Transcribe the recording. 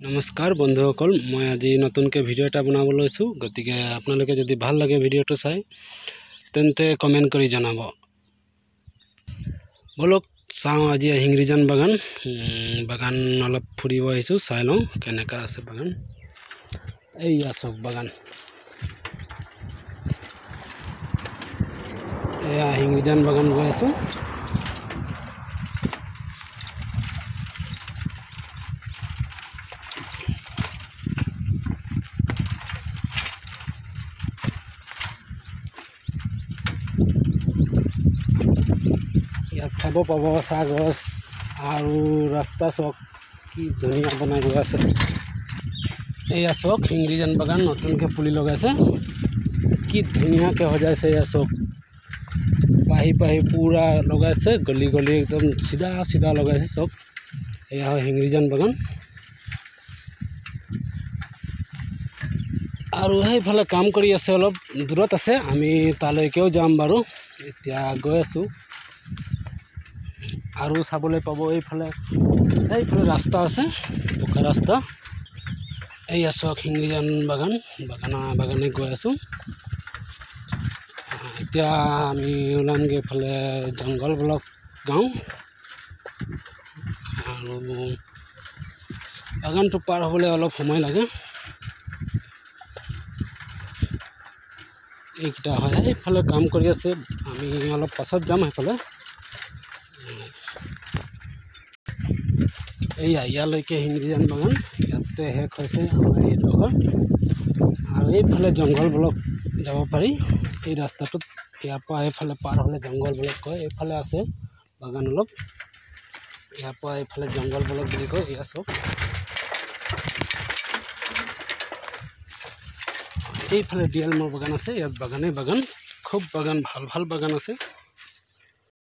নমস্কাৰ বন্ধুসকল মই আজি নতুনকৈ ভিডিঅ' এটা বনাব লৈছোঁ। গতিকে আপোনালোকে যদি ভাল লাগে ভিডিঅ'টো চাই তেন্তে কমেণ্ট কৰি জনাব। ব'লক চাওঁ আজি শিংৰিজান বাগান। বাগান অলপ ফুৰিব আহিছোঁ চাই লওঁ কেনেকুৱা আছে বাগান। এইয়া চাওক বাগান। এয়া শিংৰিজান বাগান গৈ আছোঁ। ইয়াত চাব পাব চাহ গছ আৰু ৰাস্তা চক কি ধুনীয়া বনাই গৈ আছে। এয়া চক শিংৰিজান বাগান নতুনকৈ পুলি লগাইছে। কি ধুনীয়াকৈ সজাইছে এয়া চক। পাহি পাহি পূৰা লগাইছে গলি গলি একদম চিধা চিধা লগাইছে চব এয়া হয় শিংৰিজান বাগান। আৰু সেইফালে কাম কৰি আছে অলপ দূৰত আছে আমি তালৈকেও যাম বাৰু। এতিয়া গৈ আছোঁ। আৰু চাবলৈ পাব এইফালে এইফালে ৰাস্তা আছে পকা ৰাস্তা। এইয়া চাওক শিংৰিজান বাগান বাগানা বাগানে গৈ আছোঁ। এতিয়া আমি ওলামগৈ এইফালে জংঘল ব্লক গাঁও। আৰু বাগানটো পাৰ হ'বলৈ অলপ সময় লাগে। এইকেইটা হয়। এইফালে কাম কৰি আছে। আমি অলপ পাছত যাম সেইফালে। এইয়া ইয়ালৈকে শিংৰিজান বাগান ইয়াতে শেষ হৈছে আমাৰ এইডোখৰ আৰু এইফালে জংঘল ব্লক যাব পাৰি। এই ৰাস্তাটোত ইয়াৰ পৰা এইফালে পাৰ হ'লে জংঘল ব্লক কয়। এইফালে আছে বাগান অলপ। ইয়াৰ পৰা এইফালে জংঘল ব্লক বুলি কয়। এয়া চব। এইফালে ডিয়েলমৰ বাগান আছে ইয়াত বাগানেই বাগান খুব বাগান ভাল ভাল বাগান আছে।